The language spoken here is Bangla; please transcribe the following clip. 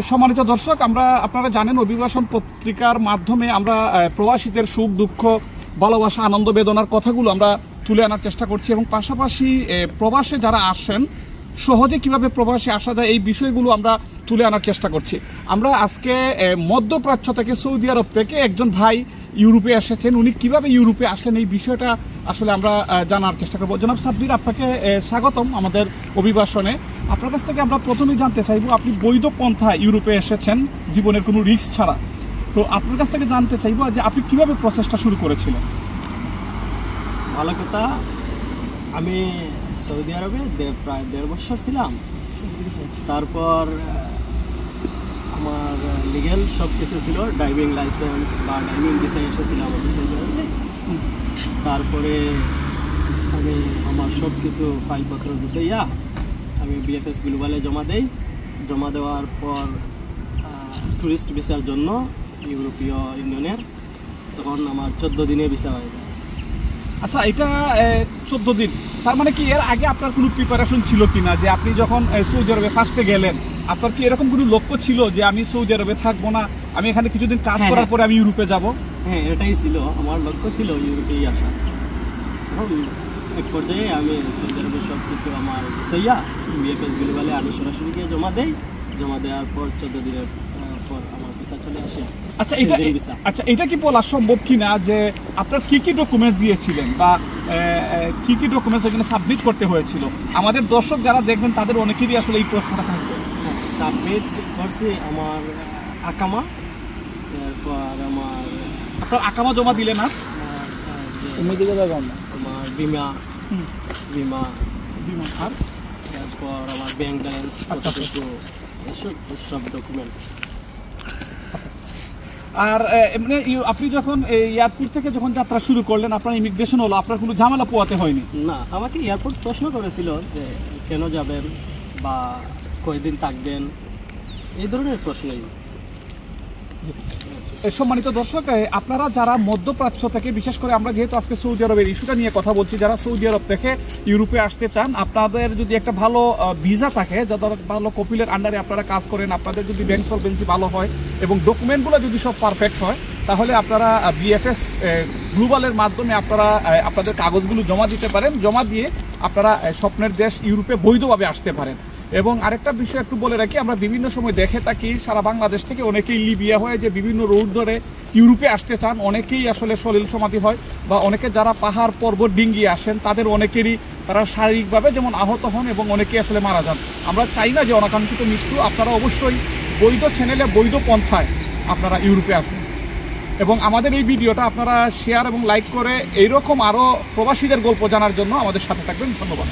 সম্মানিত দর্শক, আমরা আপনারা জানেন অভিবাসন পত্রিকার মাধ্যমে আমরা প্রবাসীদের সুখ, দুঃখ, ভালোবাসা, আনন্দ, বেদনার কথাগুলো আমরা তুলে আনার চেষ্টা করছি এবং পাশাপাশি প্রবাসে যারা আসেন সহজে কীভাবে প্রবাসে আসা যায় এই বিষয়গুলো আমরা তুলে আনার চেষ্টা করছি। আমরা আজকে মধ্যপ্রাচ্য থেকে সৌদি আরব থেকে একজন ভাই ইউরোপে এসেছেন। উনি কীভাবে ইউরোপে আসেন এই বিষয়টা আসলে আমরা জানার চেষ্টা করব। জনাব সাব্বির, আপনাকে স্বাগতম আমাদের অভিবাসনে। আপনার কাছ থেকে আমরা প্রথমেই জানতে চাইব, আপনি বৈধ পন্থা ইউরোপে এসেছেন, জীবনের কোনো রিস্ক ছাড়া। তো আপনার কাছ থেকে জানতে চাইব যে আপনি কীভাবে প্রসেসটা শুরু করেছিলেন? ভালো কথা আমি সৌদি আরবে প্রায় দেড় বছর ছিলাম। তারপর আমার লিগেল সব কিছু ছিল ড্রাইভিং লাইসেন্স বা ড্রাইভিং ভিসা এসেছিল আমাদের সৌদি তারপরে আমি আমার সব কিছু ফাইলপত্র গুছাইয়া আমি বিএফএস গ্লোবালে জমা দেই। জমা দেওয়ার পর ট্যুরিস্ট ভিসার জন্য ইউরোপীয় ইউনিয়নের। তখন আমার চোদ্দ দিনে ভিসা হয়ে আচ্ছা এটা চোদ্দ দিন। তার মানে কি এর আগে আপনার কোনো প্রিপারেশন ছিল কিনা? যে আপনি যখন সৌদি আরবে ফার্স্টে গেলেন আপনার কি এরকম কোনো লক্ষ্য ছিল যে আমি সৌদি আরবে থাকব না আমি এখানে কিছুদিন কাজ হ্যাঁ, করার হ্যাঁ। পরে আমি ইউরোপে যাব? হ্যাঁ এটাই ছিল আমার লক্ষ্য ছিল ইউরোপেই আসা। এক পর্যায়ে আমি সৌদি আরবে সব কিছু আমার সইয়া বিএফএস গ্লোবালে আমি সরাসরি গিয়ে জমা দেই। জমা দেওয়ার পর চোদ্দ দিনের পর ভিসা চলে আসে আচ্ছা এটা আচ্ছা এটা কি বলা সম্ভব কিনা যে আপনার কি কি ডকুমেন্ট দিয়েছিলেন বা কি কি ডকুমেন্টস এখানে সাবমিট করতে হয়েছিল? আমাদের দর্শক যারা দেখবেন তাদের অনেকেরই আসলে এই প্রশ্নটা থাকবে। সাবমিট করছি আমার আকামা এরপর আমার আপনার আকামা জমা দিলে না? আমার বিমা বিমা বিমা আর এরপর আমার ব্যাংক ব্যালেন্স আচ্ছা। কিছু এসব সব ডকুমেন্ট আর এমনি ইউ- আপনি যখন এই এয়ারপোর্ট থেকে যখন যাত্রা শুরু করলেন, আপনার ইমিগ্রেশন হলো, আপনার কোনো ঝামেলা পোয়াতে হয়নি? না, আমাকে এয়ারপোর্ট প্রশ্ন করেছিল যে কেন যাবেন বা কয়দিন থাকবেন, এই ধরনের প্রশ্নই। সম্মানিত দর্শক আপনারা যারা মধ্যপ্রাচ্য থেকে, বিশেষ করে আমরা যেহেতু আজকে সৌদি আরবের ইস্যুটা নিয়ে কথা বলছি, যারা সৌদি আরব থেকে ইউরোপে আসতে চান, আপনাদের যদি একটা ভালো ভিসা থাকে যাদের ভালো কপিলের আন্ডারে আপনারা কাজ করেন, আপনাদের যদি ব্যাংক সলভেন্সি ভালো হয় এবং ডকুমেন্টগুলো যদি সব পারফেক্ট হয়, তাহলে আপনারা বিএফএস গ্লোবালের মাধ্যমে আপনারা আপনাদের কাগজগুলো জমা দিতে পারেন। জমা দিয়ে আপনারা স্বপ্নের দেশ ইউরোপে বৈধভাবে আসতে পারেন। এবং আরেকটা বিষয় একটু বলে রাখি, আমরা বিভিন্ন সময় দেখে থাকি, সারা বাংলাদেশ থেকে অনেকেই লিবিয়া হয়ে যে বিভিন্ন রোড ধরে ইউরোপে আসতে চান, অনেকেই আসলে সলিল সমাধি হয় বা অনেকে যারা পাহাড় পর্বত ডিঙ্গিয়ে আসেন, তাদের অনেকেরই তারা শারীরিকভাবে যেমন আহত হন এবং অনেকেই আসলে মারা যান। আমরা চাই না যে অনাকাঙ্ক্ষিত মৃত্যু, আপনারা অবশ্যই বৈধ চ্যানেলে বৈধ পন্থায় আপনারা ইউরোপে আসবেন। এবং আমাদের এই ভিডিওটা আপনারা শেয়ার এবং লাইক করে এইরকম আরও প্রবাসীদের গল্প জানার জন্য আমাদের সাথে থাকবেন। ধন্যবাদ।